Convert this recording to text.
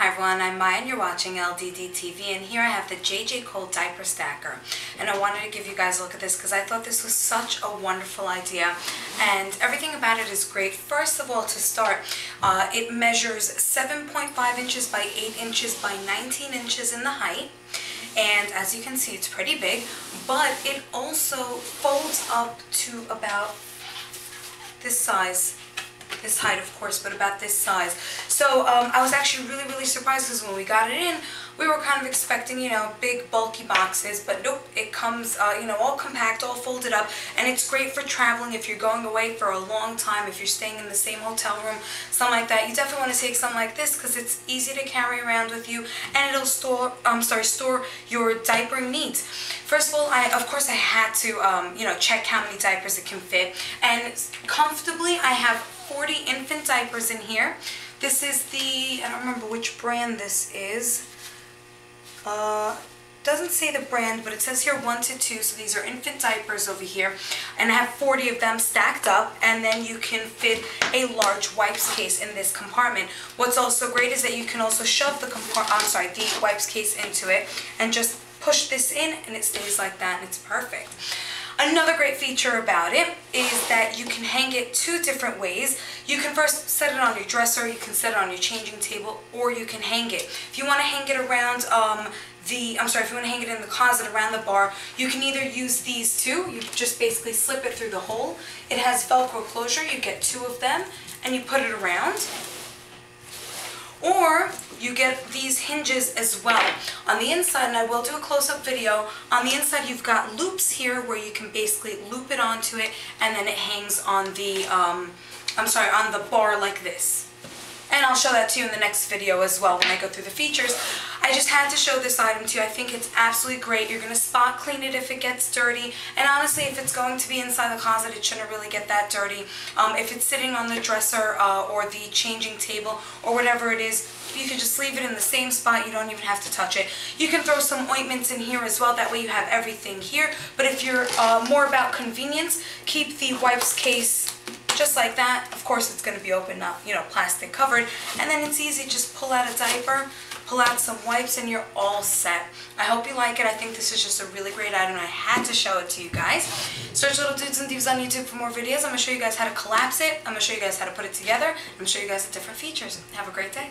Hi everyone, I'm Maya and you're watching LDD TV and here I have the JJ Cole Diaper Stacker. And I wanted to give you guys a look at this because I thought this was such a wonderful idea. And everything about it is great. First of all, to start, uh, it measures 7.5 inches by 8 inches by 19 inches in the height. And as you can see it's pretty big. But it also folds up to about this size this height of course, but about this size. So um, I was actually really, really surprised because when we got it in, we were kind of expecting, you know, big bulky boxes, but nope, it comes, uh, you know, all compact, all folded up, and it's great for traveling if you're going away for a long time, if you're staying in the same hotel room, something like that. You definitely want to take something like this because it's easy to carry around with you, and it'll store, I'm sorry, store your diapering needs. First of all, I, of course, I had to, um, you know, check how many diapers it can fit, and comfortably, I have 40 infant diapers in here. This is the, I don't remember which brand this is. Uh, doesn't say the brand, but it says here 1 to 2, so these are infant diapers over here. And I have 40 of them stacked up, and then you can fit a large wipes case in this compartment. What's also great is that you can also shove the compart I'm sorry, the wipes case into it, and just push this in, and it stays like that, and it's perfect. Another great feature about it is that you can hang it two different ways. You can first set it on your dresser, you can set it on your changing table, or you can hang it. If you want to hang it around um, the, I'm sorry, if you want to hang it in the closet around the bar, you can either use these two, you just basically slip it through the hole. It has Velcro closure, you get two of them, and you put it around. Or you get these hinges as well. On the inside, and I will do a close-up video, on the inside you've got loops here where you can basically loop it onto it and then it hangs on the, um, I'm sorry, on the bar like this. And I'll show that to you in the next video as well when I go through the features. I just had to show this item to you. I think it's absolutely great. You're going to spot clean it if it gets dirty. And honestly, if it's going to be inside the closet, it shouldn't really get that dirty. Um, if it's sitting on the dresser uh, or the changing table or whatever it is, you can just leave it in the same spot. You don't even have to touch it. You can throw some ointments in here as well. That way you have everything here. But if you're uh, more about convenience, keep the wipes case just like that. Of course, it's going to be open, not, you know, plastic covered. And then it's easy, just pull out a diaper, pull out some wipes, and you're all set. I hope you like it. I think this is just a really great item. I had to show it to you guys. Search Little Dudes and Divas on YouTube for more videos. I'm going to show you guys how to collapse it. I'm going to show you guys how to put it together. I'm going to show you guys the different features. Have a great day.